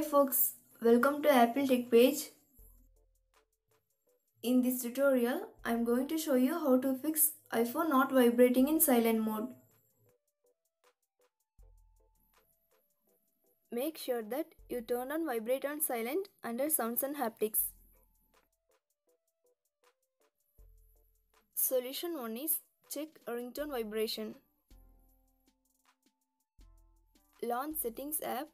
Hey folks, welcome to Apple TechPage. In this tutorial, I am going to show you how to fix iPhone not vibrating in silent mode. Make sure that you turn on vibrate on silent under sounds and haptics. Solution 1 is check ringtone vibration. Launch settings app.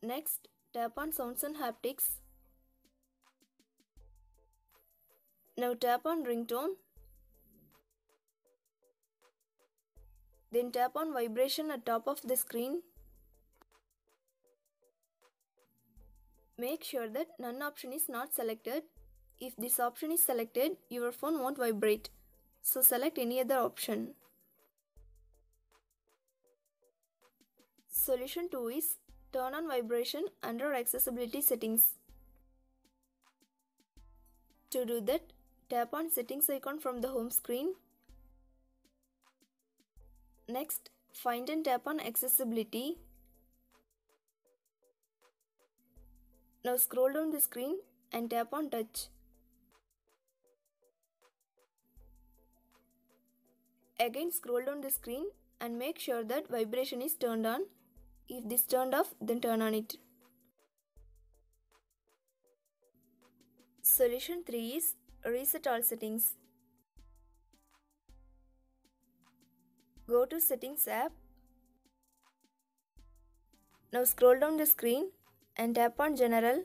Next, tap on sounds and haptics. Now tap on ringtone. Then tap on vibration at top of the screen. Make sure that none option is not selected. If this option is selected, your phone won't vibrate. So select any other option. Solution 2 is turn on vibration under accessibility settings. To do that, tap on settings icon from the home screen. Next, find and tap on accessibility. Now scroll down the screen and tap on touch. Again scroll down the screen and make sure that vibration is turned on. If this turned off, then turn on it. Solution 3 is reset all settings. Go to settings app. Now scroll down the screen and tap on general.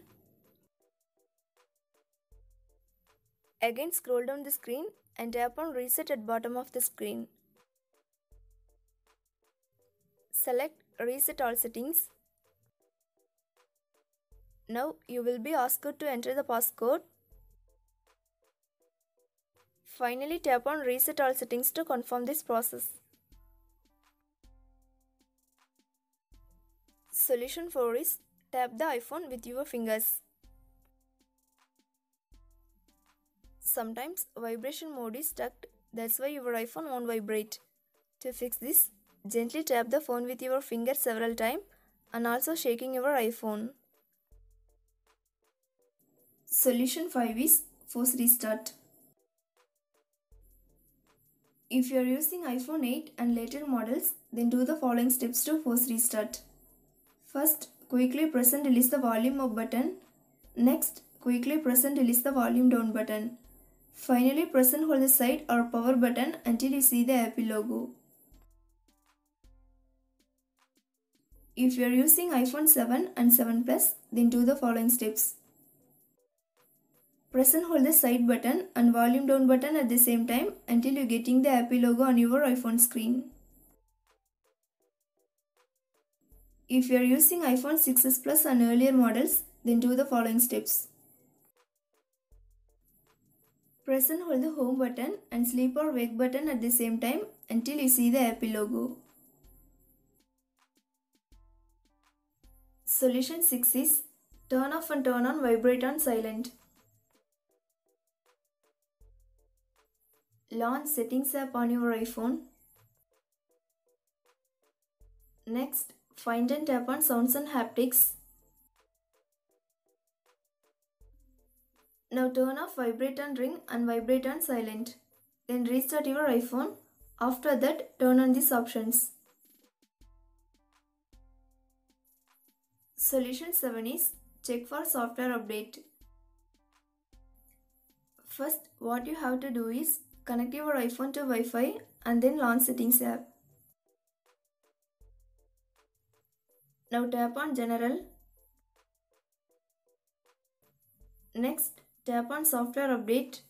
Again scroll down the screen and tap on reset at bottom of the screen. Select reset all settings. Now you will be asked to enter the passcode. Finally tap on reset all settings to confirm this process. Solution 4 is tap the iPhone with your fingers. Sometimes vibration mode is stuck, that's why your iPhone won't vibrate. To fix this, gently tap the phone with your finger several times and also shaking your iPhone. Solution 5 is force restart. If you are using iPhone 8 and later models, then do the following steps to force restart. First, quickly press and release the volume up button. Next, quickly press and release the volume down button. Finally, press and hold the side or power button until you see the Apple logo. If you are using iPhone 7 and 7 Plus, then do the following steps. Press and hold the side button and volume down button at the same time until you are getting the Apple logo on your iPhone screen. If you are using iPhone 6s Plus and earlier models, then do the following steps. Press and hold the home button and sleep or wake button at the same time until you see the Apple logo. Solution 6 is turn off and turn on vibrate on silent. Launch settings app on your iPhone. Next, find and tap on sounds and haptics. Now turn off vibrate on ring and vibrate on silent. Then restart your iPhone. After that, turn on these options. Solution 7 is check for software update. First, what you have to do is connect your iPhone to Wi-Fi and then launch settings app. Now tap on general. Next, tap on software update.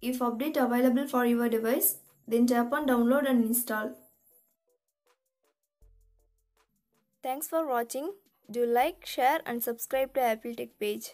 If update available for your device, then tap on download and install. Thanks for watching. Do like, share and subscribe to Apple TechPage.